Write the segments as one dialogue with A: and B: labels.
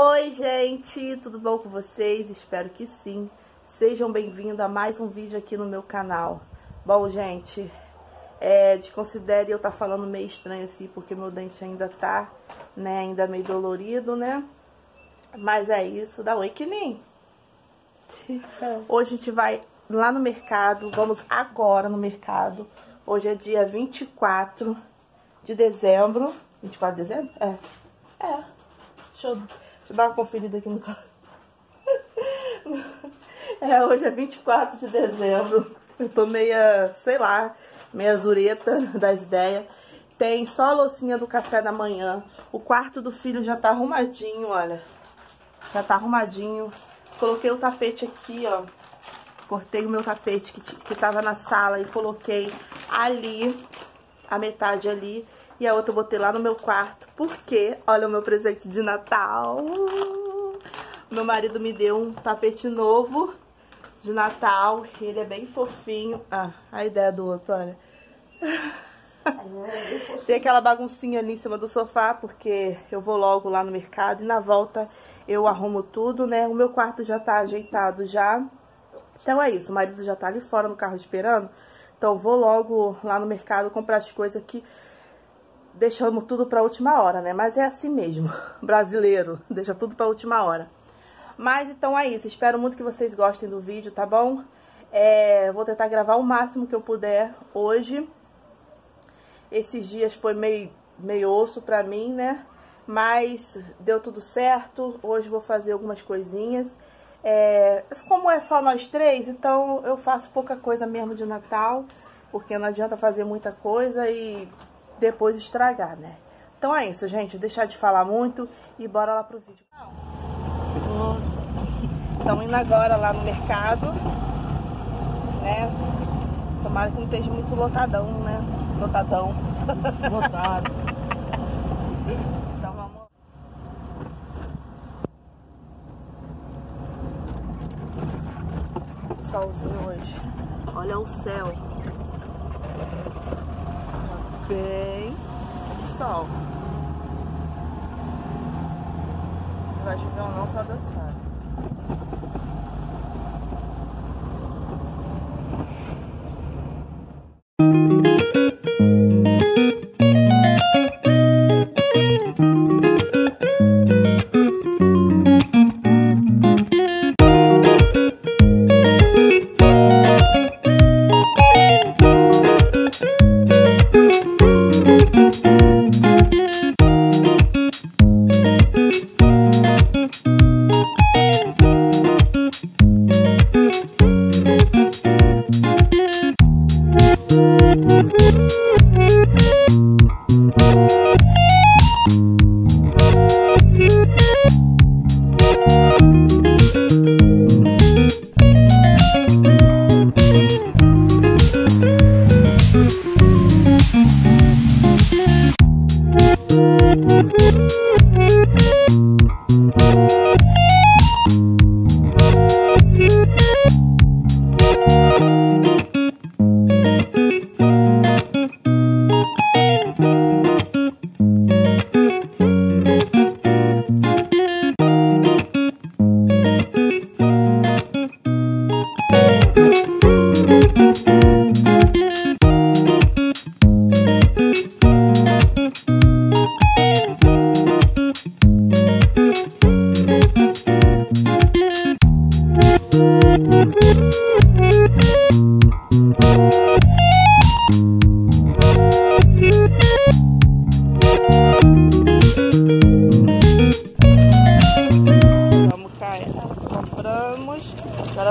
A: Oi, gente, tudo bom com vocês? Espero que sim. Sejam bem-vindos a mais um vídeo aqui no meu canal. Bom, gente, é, desconsidere eu estar tá falando meio estranho assim, porque meu dente ainda tá, né, ainda meio dolorido, né? Mas é isso, dá oi, que nem. Hoje a gente vai lá no mercado, vamos agora no mercado. Hoje é dia 24 de dezembro. 24 de dezembro? É. É. Deixa eu, deixa eu dar uma conferida aqui no É, hoje é 24 de dezembro. Eu tô meia, sei lá, meia zureta das ideias. Tem só a loucinha do café da manhã. O quarto do filho já tá arrumadinho, olha. Já tá arrumadinho. Coloquei o tapete aqui, ó. Cortei o meu tapete que, que tava na sala e coloquei ali, a metade ali. E a outra eu botei lá no meu quarto, porque, olha o meu presente de Natal. Meu marido me deu um tapete novo de Natal. Ele é bem fofinho. Ah, a ideia do outro, olha. Tem aquela baguncinha ali em cima do sofá, porque eu vou logo lá no mercado e na volta eu arrumo tudo, né? O meu quarto já tá ajeitado já. Então é isso, o marido já tá ali fora no carro esperando. Então vou logo lá no mercado comprar as coisas que deixamos tudo pra última hora, né? Mas é assim mesmo, brasileiro, deixa tudo pra última hora. Mas então é isso, espero muito que vocês gostem do vídeo, tá bom? É, vou tentar gravar o máximo que eu puder hoje. Esses dias foi meio, meio osso pra mim, né? Mas deu tudo certo, hoje vou fazer algumas coisinhas. É, como é só nós três, então eu faço pouca coisa mesmo de Natal, porque não adianta fazer muita coisa e depois estragar, né? Então é isso, gente. Deixar de falar muito e bora lá pro vídeo. Estamos indo agora lá no mercado, né? Tomara que não esteja muito lotadão, né? Lotadão.
B: Lotado.
A: Então vamos. Solzinho hoje. Olha o céu bem sol. Vai chover ou não, só sabe.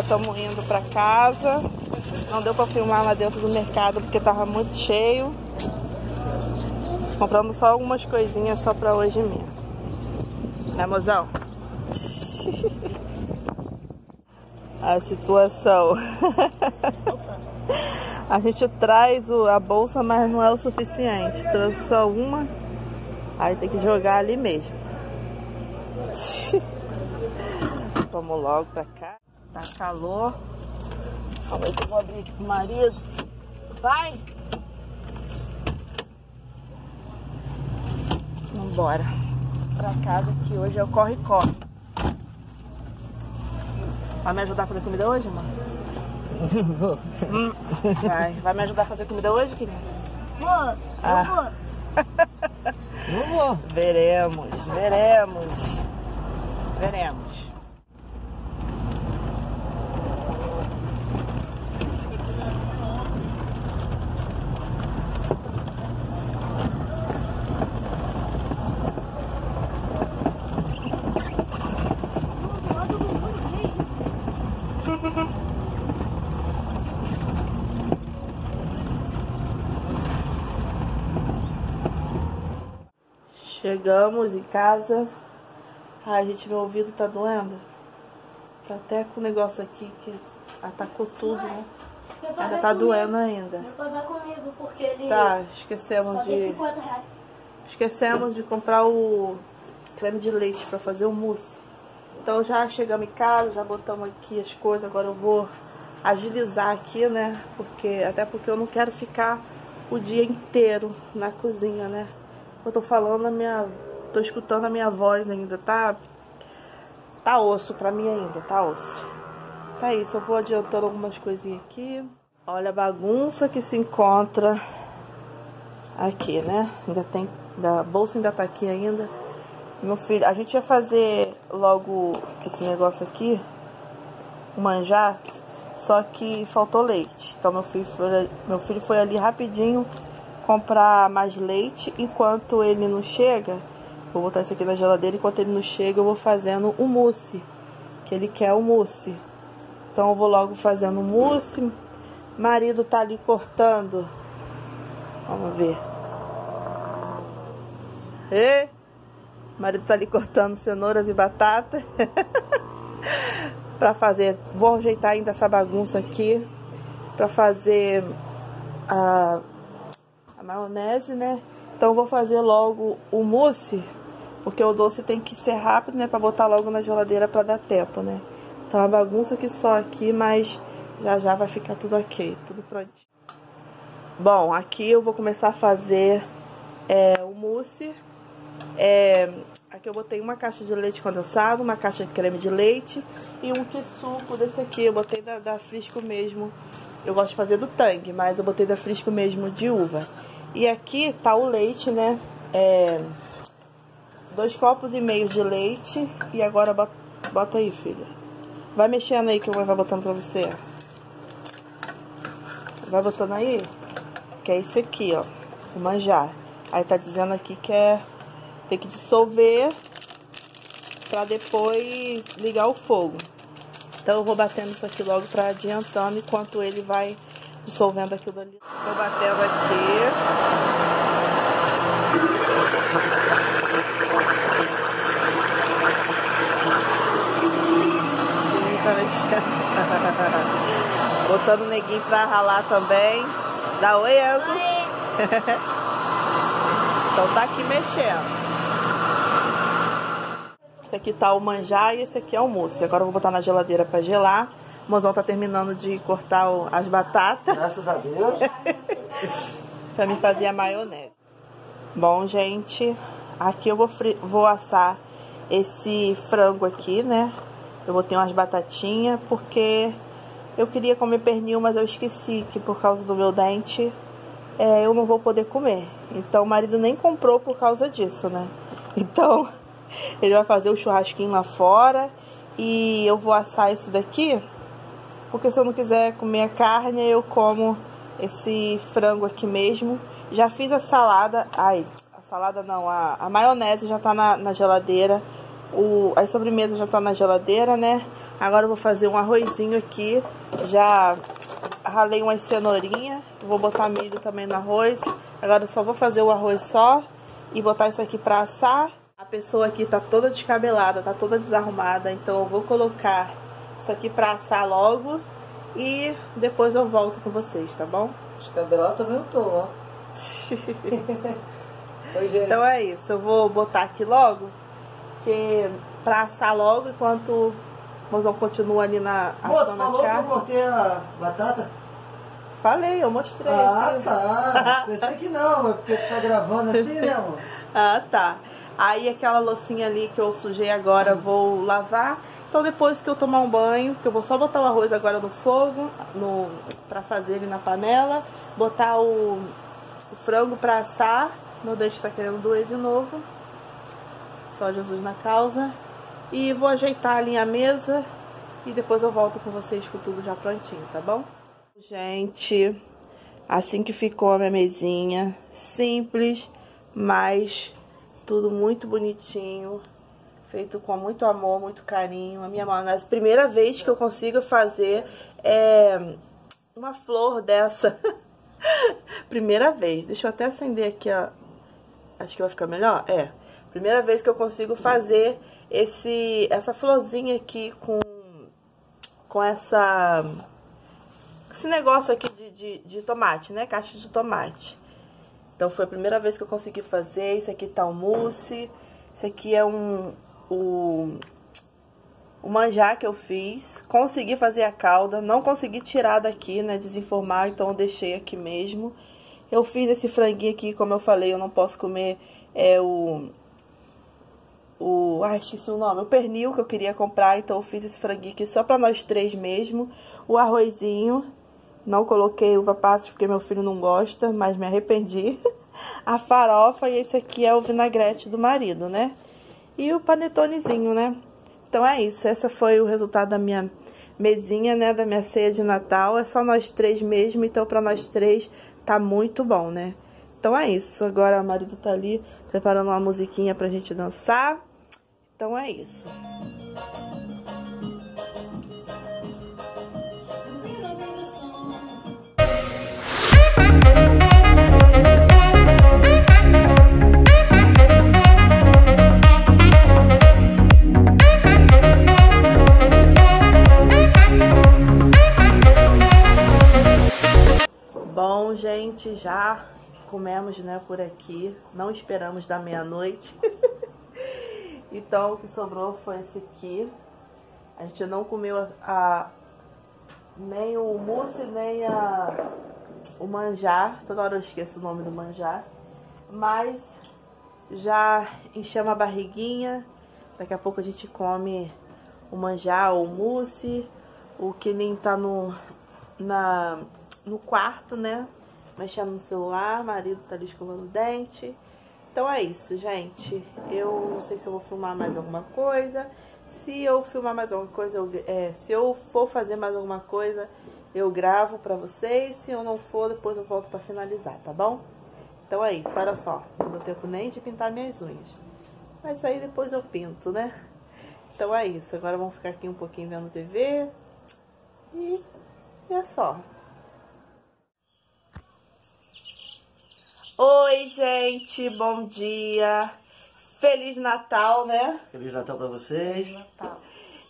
A: Estamos indo para casa. Não deu para filmar lá dentro do mercado porque tava muito cheio. Compramos só algumas coisinhas só para hoje mesmo. Né, mozão? a situação. a gente traz a bolsa, mas não é o suficiente. Trouxe só uma. Aí tem que jogar ali mesmo. Vamos logo pra cá. Tá calor. Calma aí que eu vou abrir aqui pro marido. Vai! Vambora. pra casa que hoje é o corre-corre. Vai me ajudar a fazer comida hoje, mano? hum, vai. vai me ajudar a fazer comida hoje, querido?
B: Vou, ah. eu vou.
A: Não vou. Veremos, veremos. Veremos. Chegamos em casa. Ai, gente, meu ouvido tá doendo. Tá até com o negócio aqui que atacou tudo, né? Ainda tá doendo ainda.
B: comigo, porque ele
A: tá, esquecemos de. Esquecemos de comprar o creme de leite pra fazer o mousse. Então já chegamos em casa, já botamos aqui as coisas, agora eu vou agilizar aqui, né? Porque até porque eu não quero ficar o dia inteiro na cozinha, né? Eu tô falando a minha. tô escutando a minha voz ainda, tá? Tá osso pra mim ainda, tá osso. Tá isso, eu vou adiantando algumas coisinhas aqui. Olha a bagunça que se encontra aqui, né? Ainda tem. A bolsa ainda tá aqui ainda. Meu filho, a gente ia fazer logo esse negócio aqui, manjar, só que faltou leite. Então meu filho foi, meu filho foi ali rapidinho comprar mais leite. Enquanto ele não chega, vou botar isso aqui na geladeira. Enquanto ele não chega, eu vou fazendo o mousse. Que ele quer o mousse. Então eu vou logo fazendo o mousse. Marido tá ali cortando. Vamos ver. E marido tá ali cortando cenouras e batata. para fazer, vou ajeitar ainda essa bagunça aqui para fazer a maionese, né? Então vou fazer logo o mousse, porque o doce tem que ser rápido, né? Pra botar logo na geladeira pra dar tempo, né? Então a bagunça que só aqui, mas já já vai ficar tudo ok, tudo prontinho. Bom, aqui eu vou começar a fazer é, o mousse. É, aqui eu botei uma caixa de leite condensado, uma caixa de creme de leite e um que suco desse aqui. Eu botei da, da Frisco mesmo. Eu gosto de fazer do Tang, mas eu botei da Frisco mesmo de uva. E aqui tá o leite, né? É, dois copos e meio de leite. E agora bota, aí, filha. Vai mexendo aí que eu vou botando pra você. Vai botando aí. Que é esse aqui, ó. O manjar. Aí tá dizendo aqui que é... Tem que dissolver pra depois ligar o fogo. Então eu vou batendo isso aqui logo pra adiantando enquanto ele vai dissolvendo aquilo ali. Tô batendo aqui. Botando o neguinho pra ralar também. Dá oi, Enzo. então tá aqui mexendo. Esse aqui tá o manjar e esse aqui é o mousse. Agora eu vou botar na geladeira pra gelar. O mozão tá terminando de cortar o, as batatas.
C: Graças a Deus.
A: pra me fazer a maionese. Bom, gente, aqui eu vou, vou assar esse frango aqui, né? Eu botei umas batatinhas porque eu queria comer pernil, mas eu esqueci que por causa do meu dente é, eu não vou poder comer. Então o marido nem comprou por causa disso, né? Então ele vai fazer o churrasquinho lá fora e eu vou assar esse daqui porque se eu não quiser comer a carne, eu como esse frango aqui mesmo. Já fiz a salada, ai, a salada não, a, a maionese já tá na, na geladeira, o, a sobremesa já tá na geladeira, né? Agora eu vou fazer um arrozinho aqui, já ralei umas cenourinhas, vou botar milho também no arroz. Agora eu só vou fazer o arroz só e botar isso aqui pra assar. A pessoa aqui tá toda descabelada, tá toda desarrumada, então eu vou colocar isso aqui pra assar logo e depois eu volto com vocês, tá bom?
C: Descabelado também eu tô, ó.
A: Oi, então é isso, eu vou botar aqui logo, que pra assar logo enquanto o mozão continua ali na
C: tu falou que eu cortei a batata?
A: Falei, eu mostrei.
C: Ah, tá. Pensei que não, mas porque tu tá gravando assim, né, amor?
A: ah, tá. Aí aquela loucinha ali que eu sujei agora vou lavar. Então depois que eu tomar um banho, que eu vou só botar o arroz agora no fogo, no, pra fazer ele na panela, botar o, o frango pra assar, meu dente tá querendo doer de novo, só Jesus na causa. E vou ajeitar ali a mesa e depois eu volto com vocês com tudo já prontinho, tá bom? Gente, assim que ficou a minha mesinha, simples, mas tudo muito bonitinho feito com muito amor, muito carinho. A minha na primeira vez que eu consigo fazer é, uma flor dessa. primeira vez. Deixa eu até acender aqui, ó. Acho que vai ficar melhor? É. Primeira vez que eu consigo fazer esse, essa florzinha aqui com, com essa... Esse negócio aqui de, de, de tomate, né? Caixa de tomate. Então foi a primeira vez que eu consegui fazer. Isso aqui tá o mousse. Esse aqui é um, o, o manjar que eu fiz, consegui fazer a calda, não consegui tirar daqui, né, desenformar, então eu deixei aqui mesmo. Eu fiz esse franguinho aqui, como eu falei, eu não posso comer é, o... O, ai, esqueci o nome, o pernil que eu queria comprar, então eu fiz esse franguinho aqui só pra nós três mesmo. O arrozinho, não coloquei uva passas porque meu filho não gosta, mas me arrependi. A farofa e esse aqui é o vinagrete do marido, né? E o panetonezinho, né? Então é isso, essa foi o resultado da minha mesinha, né, da minha ceia de Natal. É só nós três mesmo, então para nós três tá muito bom, né? Então é isso, agora o marido tá ali preparando uma musiquinha pra gente dançar. Então é isso. Bom, gente, já comemos, né, por aqui. Não esperamos da meia-noite. então, o que sobrou foi esse aqui. A gente não comeu a, a nem o mousse, nem a, o manjar. Toda hora eu esqueço o nome do manjar. Mas já enchemos a barriguinha. Daqui a pouco a gente come o manjar ou o mousse. O que nem tá no, na no quarto, né? Mexendo no celular, marido tá ali escovando o dente. Então é isso, gente. Eu não sei se eu vou filmar mais alguma coisa. Se eu filmar mais alguma coisa, eu, é, se eu for fazer mais alguma coisa, eu gravo pra vocês. Se eu não for, depois eu volto pra finalizar, tá bom? Então é isso, olha só. Não deu tempo nem de pintar minhas unhas. Mas aí depois eu pinto, né? Então é isso. Agora vamos ficar aqui um pouquinho vendo TV. E é só. Oi, gente, bom dia. Feliz Natal, né?
C: Feliz Natal pra vocês.
A: Natal.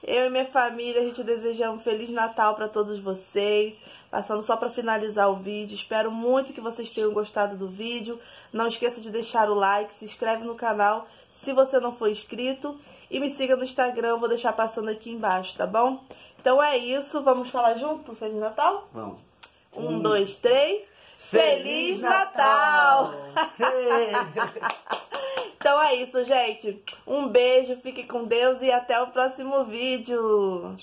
A: Eu e minha família, a gente deseja um Feliz Natal para todos vocês. Passando só para finalizar o vídeo. Espero muito que vocês tenham gostado do vídeo. Não esqueça de deixar o like, se inscreve no canal se você não for inscrito. E me siga no Instagram, eu vou deixar passando aqui embaixo, tá bom? Então é isso, vamos falar junto? Feliz Natal?
C: Vamos.
A: Um, um dois, três... Feliz Natal! então é isso, gente. Um beijo, fique com Deus e até o próximo vídeo.